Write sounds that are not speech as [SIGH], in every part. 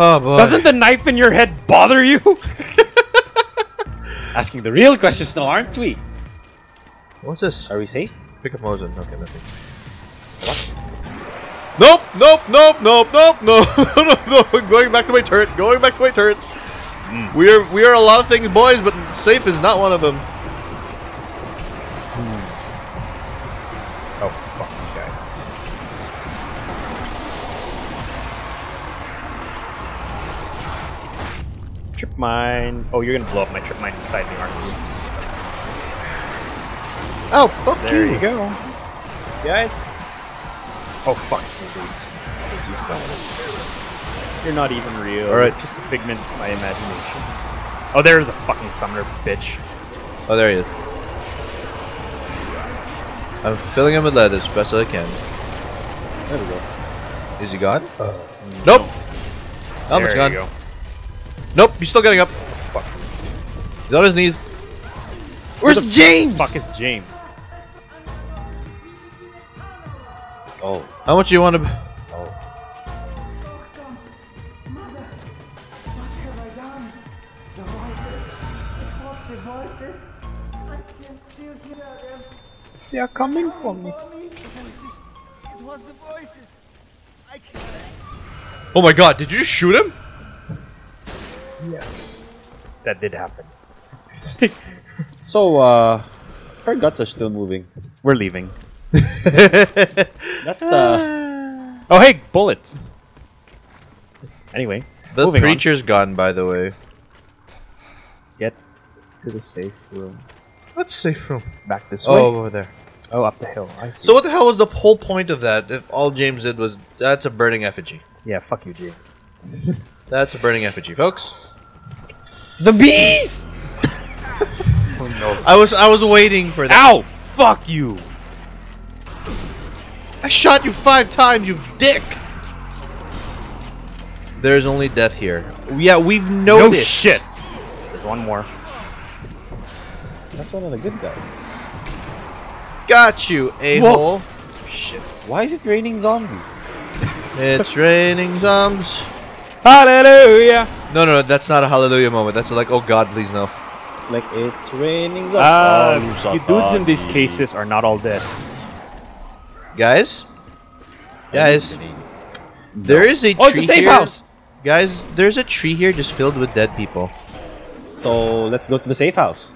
Oh boy. Doesn't the knife in your head bother you? [LAUGHS] Asking the real questions now, aren't we? What's this? Are we safe? Pick up Mosin. Okay, nothing. Nope, nope, nope, nope, nope, [LAUGHS] nope, no, no, no. Going back to my turret. Going back to my turret. Hmm. We are we are a lot of things, boys, but safe is not one of them. Mine. Oh, you're gonna blow up my trip mine inside me, aren't you? Oh, fuck There you. you go. Guys. Oh fuck, some dudes. They do something. You're not even real. Alright. Just a figment of my imagination. Oh, there's a fucking summoner bitch. Oh, there he is. I'm filling him with lead as best as I can. There we go. Is he gone? Uh, nope. Helmet's there gone. you go. Nope, he's still getting up. Fuck. He's on his knees. Where's James? Fuck is James? Oh. How much do you want to? Oh. What have I done? The voices. What the voices? I can still hear them. They are coming for me. Mommy, the voices. It was the voices. I can't. Oh my god! Did you just shoot him? Yes. That did happen. [LAUGHS] So, uh, our guts are still moving. We're leaving. [LAUGHS] That's, uh, [SIGHS] Oh hey, bullets. Anyway, The moving on. preacher's gone, by the way. Get to the safe room. Let's safe room. Back this Oh, way. over there. Oh, up the hill. I see. So what the hell was the whole point of that? If all James did was that's a burning effigy. yeah, fuck you, James. [LAUGHS] That's a burning effigy, folks. the bees! Oh no. I was I was waiting for that. Ow! Fuck you! I shot you five times, you dick. There's only death here. Yeah, we've noticed. No noticed. shit. There's one more. That's one of the good guys. Got you, a hole. Shit. Why is it raining zombies? It's raining zombies. Hallelujah! No, no, no, that's not a hallelujah moment. That's like, oh God, please no. It's like, it's raining Uh, zombies. you dudes in these cases are not all dead. Guys, guys, there is a tree Oh, it's a safe here. house! Guys, there's a tree here just filled with dead people. So, let's go to the safe house.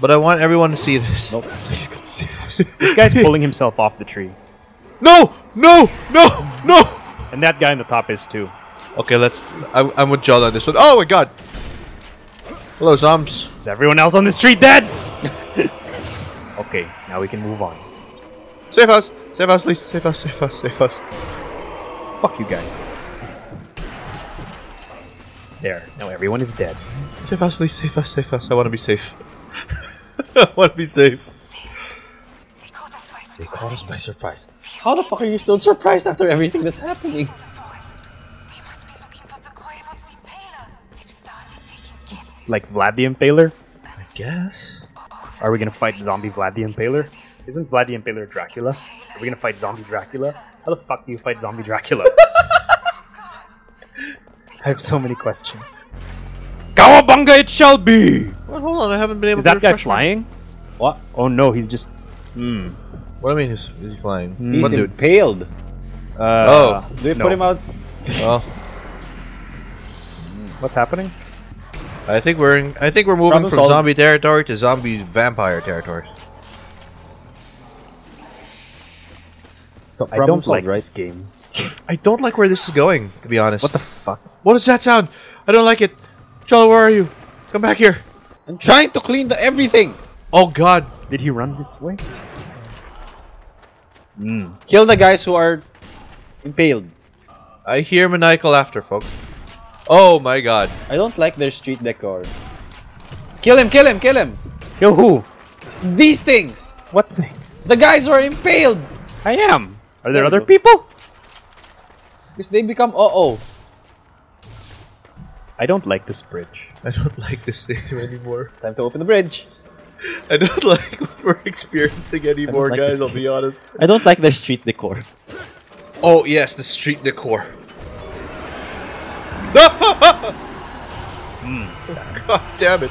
But I want everyone to see this. Nope. [LAUGHS] Let's go to safe house. This guy's [LAUGHS] pulling himself off the tree. No, no, no, no. And that guy in the top is too. Okay, let's. I'm, I'm with John on this one. Oh my God. Hello, Zoms. Is everyone else on the street dead? [LAUGHS] okay, now we can move on. Save us! Save us, please. Save us, save us, save us. Fuck you guys. There, now everyone is dead. Save us, please. save us, save us. I want to be safe. [LAUGHS] I want to be safe. They caught us by surprise. How the fuck are you still surprised after everything that's happening? Like Vlad the Impaler? I guess. Are we gonna fight zombie Vlad the Impaler? Isn't Vlad the Impaler Dracula? Are we gonna fight zombie Dracula? How the fuck do you fight zombie Dracula? [LAUGHS] I have so many questions. Kawabunga it shall be! Well, hold on. I haven't been able Is to. that guy refresh my- flying? What? Oh no, he's just. What do I mean? Is, is he flying? He's What dude? impaled. Uh, Oh. Do we no. put him out? Well, [LAUGHS] What's happening? I think we're in, I think we're moving Problem from solved. zombie territory to zombie vampire territory. I Problem don't solved, like right? this game. I don't like where this is going, to be honest. What the fuck? What does that sound? I don't like it. Charlie, where are you? Come back here. I'm trying to clean the everything. Oh God. Did he run this way? Hmm. Kill the guys who are impaled. I hear maniacal laughter, folks. Oh my God. I don't like their street decor. Kill him! Kill him! Kill him! Kill who? These things. What things? The guys who are impaled I am. Are there There other go. people? because they become uh oh. I don't like this bridge. [LAUGHS] I don't like this game anymore. Time to open the bridge. [LAUGHS] I don't like what we're experiencing anymore, like guys. I'll be honest. I don't like their street decor. Oh yes, the street decor. God damn it.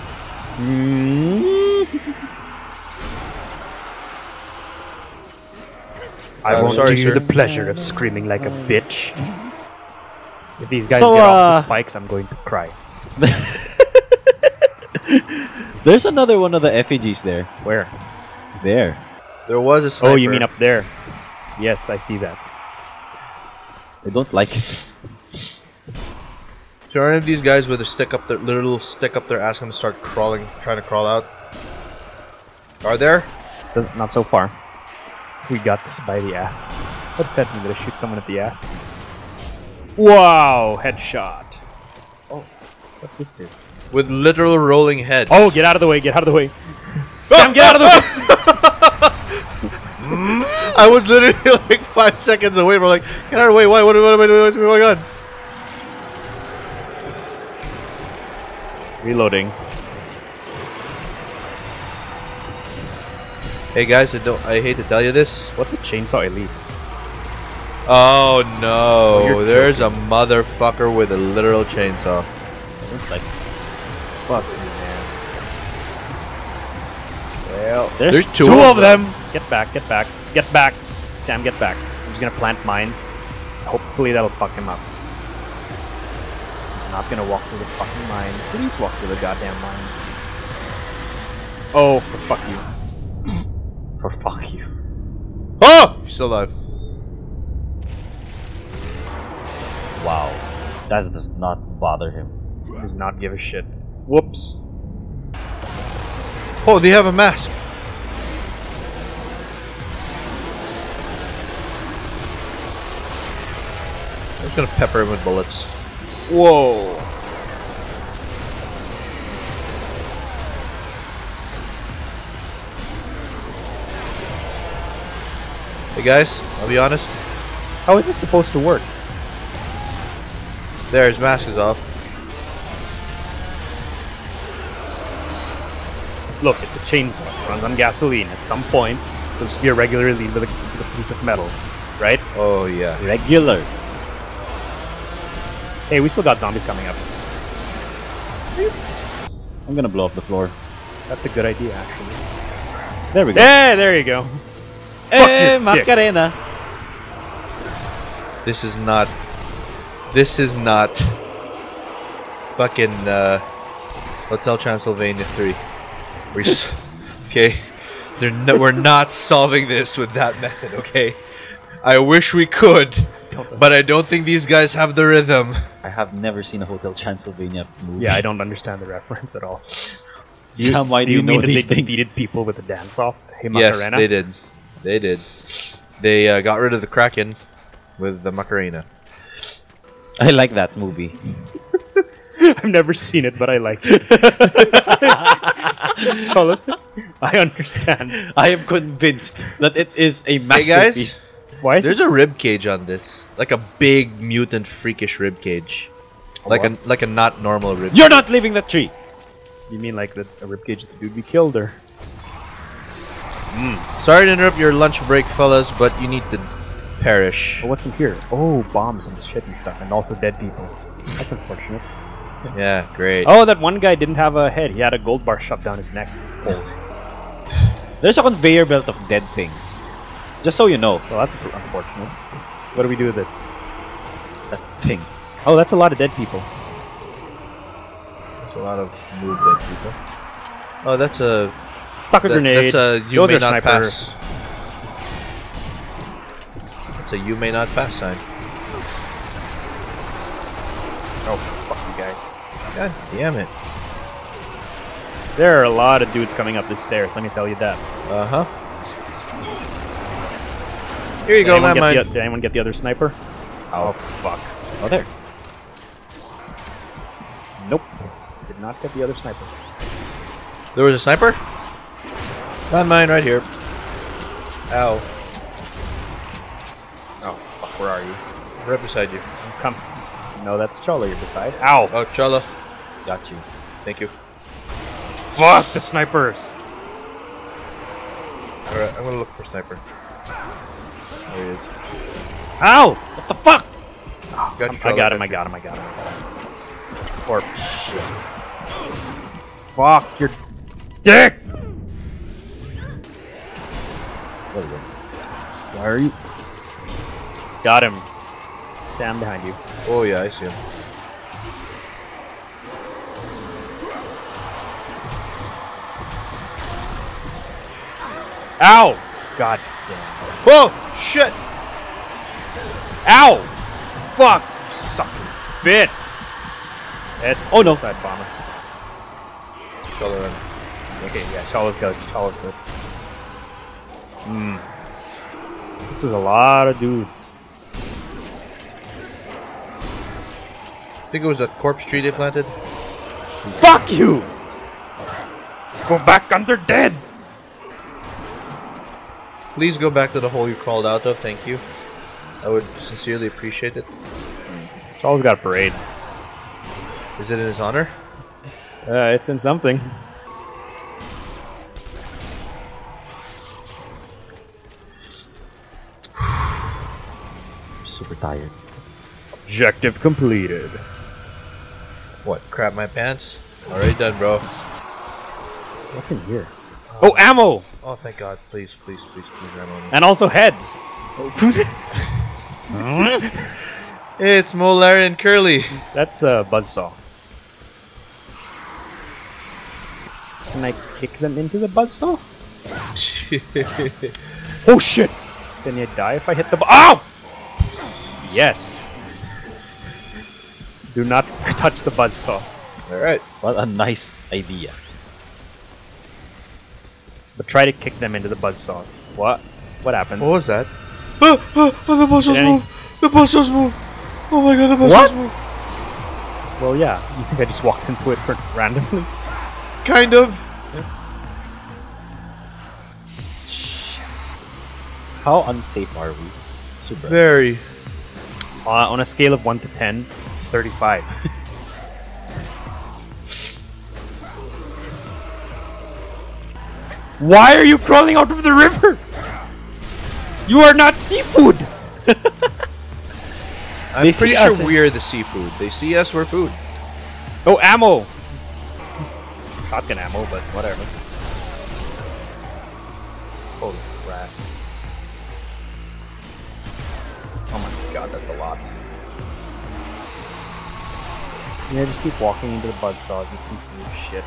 I I'm won't sorry, do you sir. the pleasure of screaming like a bitch. If these guys So, get off uh, the spikes, I'm going to cry. [LAUGHS] There's another one of the effigies there. Where? There. There was a sniper. Oh, you mean up there? Yes, I see that. I don't like it. So are any of these guys with a stick up their little stick up their ass gonna start crawling, trying to crawl out? Are there? Th- Not so far. We got this by the ass. What does that mean? Did I shoot someone at the ass? Wow, headshot. Oh, what's this dude? With literal rolling heads. Oh, get out of the way! Get out of the way! Sam, get out of the way! I was literally like five seconds away from like, get out of the way, why? What, what am I doing? What's going on? Reloading. Hey guys, I don't I hate to tell you this. What's a chainsaw elite? Oh no, oh, you're there's a motherfucker with a literal chainsaw. Like. Fuck you, man. Well, There's, There's two, two of them. Get back! Get back! Get back! Sam, get back! I'm just gonna plant mines. Hopefully that'll fuck him up. He's not gonna walk through the fucking mine. Please walk through the goddamn mine. Oh, for fuck you. For fuck you. Oh! He's still alive. Wow. That does not bother him. Does not give a shit. Whoops. Oh, they have a mask. I'm just gonna pepper him with bullets. Whoa. Hey guys, I'll be honest. How is this supposed to work? There, his mask is off. Look, it's a chainsaw. It runs on gasoline. At some point, it'll just be a regular lead with a, with a piece of metal, right? Oh yeah. Regular. Hey, we still got zombies coming up. I'm gonna blow up the floor. That's a good idea, actually. There we go. Yeah, there you go. Hey, your dick. Macarena. This is not. This is not. Fucking uh, Hotel Transylvania three. We're s- [LAUGHS] okay. They're no, we're not solving this with that method. Okay. I wish we could, but I don't think these guys have the rhythm. I have never seen a Hotel Transylvania movie. Yeah, I don't understand the reference at all. Sam, why do, Do you you know mean that they things? defeated people with a dance off? Hey, Yes, Macarena? they did. They did. They uh, got rid of the Kraken with the Macarena. I like that movie. [LAUGHS] I've never seen it, but I like it. [LAUGHS] [LAUGHS] so I understand. I am convinced that it is a Hey masterpiece. guys, Why is there's this? a rib cage on this, like a big mutant freakish rib cage, like a like a not normal rib. You're not leaving that tree. You mean like the a ribcage that the dude we killed, or hmm. Sorry to interrupt your lunch break, fellas, but you need to perish. oh, what's in here? Oh, bombs and shit and stuff, and also dead people. That's unfortunate. Yeah, great. Oh, that one guy didn't have a head. He had a gold bar shoved down his neck. Oh, [LAUGHS] There's a conveyor belt of dead things. Just so you know, well, that's unfortunate. What do we do with it? that's the thing. Oh, that's a lot of dead people. There's a lot of move dead people. Oh, that's a Sucker that- grenade. that's a you Those may not sniper. pass. That's a you may not pass sign. Oh, fuck you guys. God damn it. There are a lot of dudes coming up this stairs. Let me tell you that. Uh huh. Here you Did go, anyone, landmine. did anyone get the other sniper? Oh, fuck. Oh, there. Nope. Did not get the other sniper. There was a sniper? Landmine right here. Ow. Oh, fuck. Where are you? Right beside you. Come. No, that's Chola you're beside. Ow! Oh, Chala. Got you. Thank you. Fuck the snipers! Alright, I'm gonna look for sniper. There he is. Ow! What the fuck? Got I got him, I got him, I got him. I got him. Or shit. Fuck your dick! There we go. Why are you? Got him. Sam behind you. Oh yeah, I see him. Ow! God damn. Whoa! Shit! Ow! Fuck! you Sucking bit! That's Oh, no. suicide bombers. Color Okay, yeah, Chala's good. Chala's good. Hmm. This is a lot of dudes. I think it was a corpse tree they planted. Fuck you! Go back under dead! Please go back to the hole you crawled out of. Thank you. I would sincerely appreciate it. Chala's got a parade. Is it in his honor? Uh, it's in something. Super tired. Objective completed. What? Crap my pants? Already done, bro. What's in here? Oh, ammo! Oh, thank God. Please, please, please, please. And also heads. [LAUGHS] It's Molar and Curly. That's a buzzsaw. Can I kick them into the buzzsaw? [LAUGHS] Oh shit! Then you die if I hit the Ow! Yes. Do not touch the buzzsaw. Alright. What a nice idea. But try to kick them into the buzzsaws. What? What happened? What was that? Ah, ah, ah, the buzzsaws Did any- move! The buzzsaws move! Oh my god, the buzzsaws What? move! Well, yeah. You think I just walked into it for [LAUGHS] randomly? Kind of. How unsafe are we? Super Very. Uh, on a scale of 1 to 10, 35. [LAUGHS] Why are you crawling out of the river? You are not seafood! [LAUGHS] I'm They pretty sure we're the seafood. They see us, we're food. Oh, ammo! Shotgun ammo, but whatever. Holy grass. Oh my god, that's a lot. Yeah, just keep walking into the buzzsaws, you pieces of shit.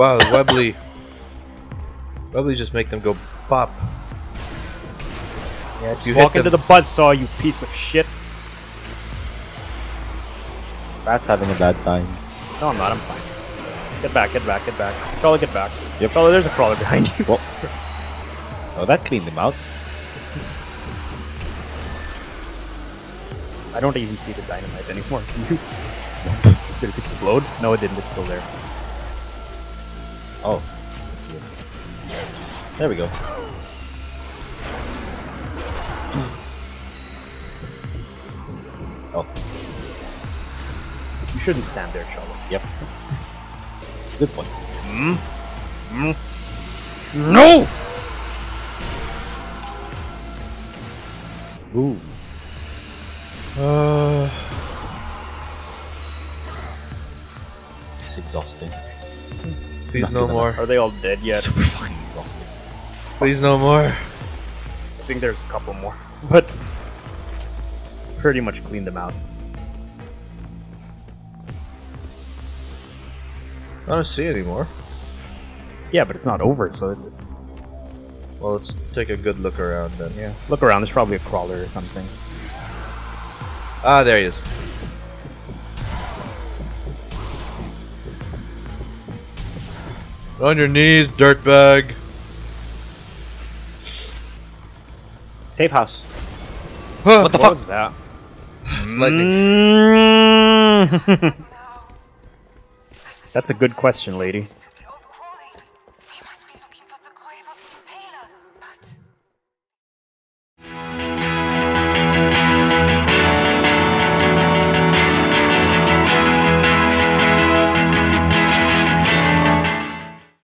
Wow, Webley. Webley just make them go pop. Yeah, just You walk into the them. buzzsaw, you piece of shit. That's having a bad time. No, I'm not, I'm fine. Get back, get back, get back. Crawler, get back. Yep. Crawler, there's a crawler behind you. Well, oh, that cleaned him out. I don't even see the dynamite anymore. Can you? [LAUGHS] Did it explode? No, it didn't. It's still there. Oh, let's see it. There we go. Oh, You shouldn't stand there, Charlie. yep. Good point. No! Ooh. Uh, It's exhausting. Please no more. Are they all dead yet? Super fucking exhausting. Please no more. I think there's a couple more. But pretty much cleaned them out. I don't see anymore. Yeah, but it's not over, so it's Well, let's take a good look around then. yeah. Look around. There's probably a crawler or something. Ah, there he is. On your knees, dirtbag. Safe house. what the What was that? Lightning. Mm. [LAUGHS] That's a good question, lady.